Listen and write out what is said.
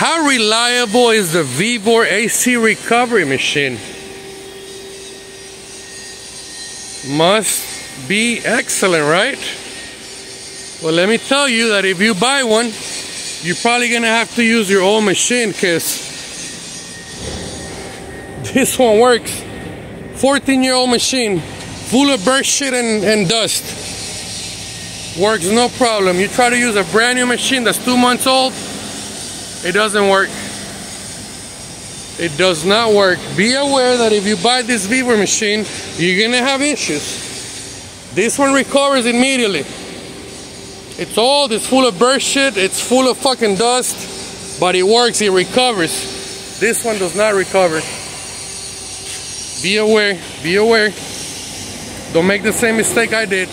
How reliable is the VEVOR AC recovery machine? Must be excellent, right? Well, let me tell you that if you buy one, you're probably gonna have to use your own machine because this one works. 14 year old machine, full of burst shit and, and dust. Works no problem. You try to use a brand new machine that's two months old, it doesn't work. It does not work. Be aware that if you buy this VEVOR machine, you're gonna have issues. This one recovers immediately. It's old, it's full of burst shit, it's full of fucking dust, but it works, it recovers. This one does not recover. Be aware, be aware. Don't make the same mistake I did.